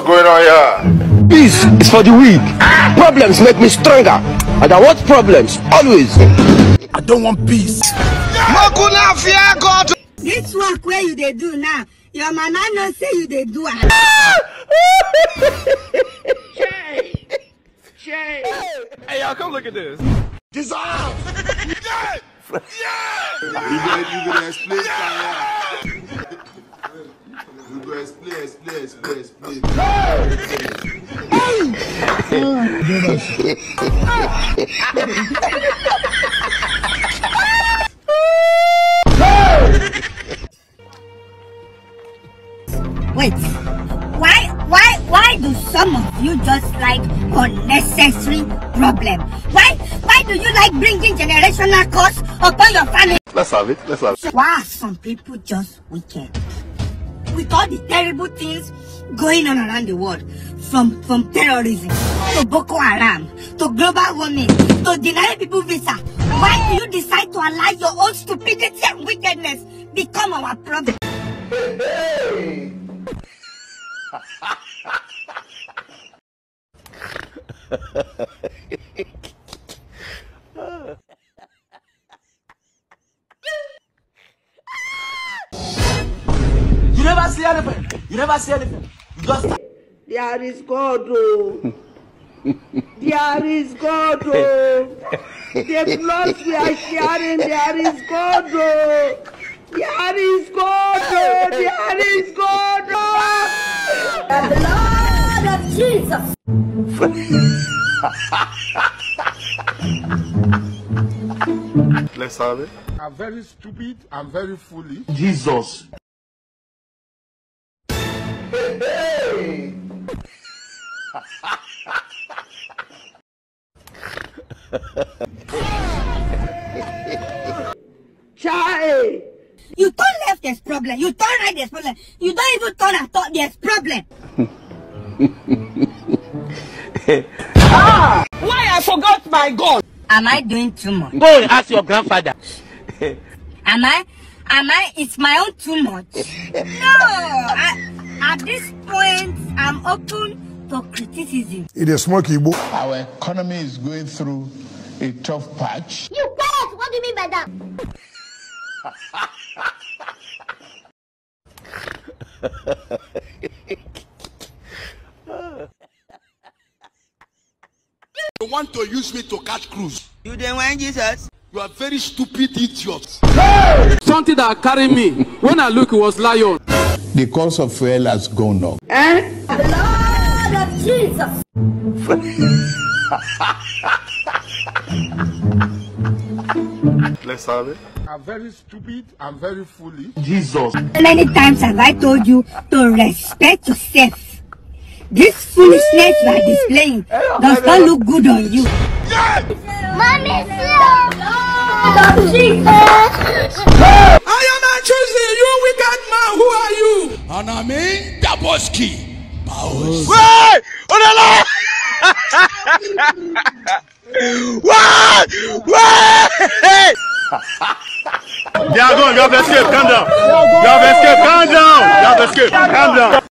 What's going on here? Peace is for the weak. Problems make me stronger. And I want problems always. I don't want peace. Makuna fear God. This work where you dey do now, your mama no say you dey do am. Hey, y'all, come look at this. Dissolve. Yeah! Yeah! You gonna, you gonna explain fire. You go explain, explain, explain, explain. Wait, why, why, why do some of you just like unnecessary problem? Why, why do you like bringing generational curse upon your family? Let's have it. Let's have it. Why are some people just wicked? With all the terrible things going on around the world, from from terrorism to Boko Haram to global warming to denying people visa, why do you decide to allow your own stupidity and wickedness become our problem? You never see anything. You never see anything. You just There is God, oh. There is God, oh. The blood we are sharing, there is God, oh. There is God, oh. There is God, oh. The blood of Jesus. Let's have it. I'm very stupid. I'm very foolish. Jesus. Chai. You turn left, there's problem. You turn right, there's problem. You don't even turn at all, there's problem. Why I forgot my God? Am I doing too much? Go and ask your grandfather. Am I? Am I? It's my own too much. No. I, at this point, I'm open to criticism. It is smoky boy. Our economy is going through a tough patch. You parents, what do you mean by that? You want to use me to catch cruise. You then when Jesus? You are very stupid idiot. Something that carried me. When I look, it was lion. The cost of fuel has gone up. Eh? The blood of Jesus. Let's have it. I'm very stupid. I'm very foolish. Jesus. How Many times have I told you to respect yourself. This foolishness you are displaying does not look good on you. Mommy, of Jesus. I am a choosing you wicked man. Who are you? And I mean Daboski. Powers. Wait! Onala! What? Wait! Yeah, go on. You have escaped. Calm down. You have escaped. Calm down. You have escaped. Calm down.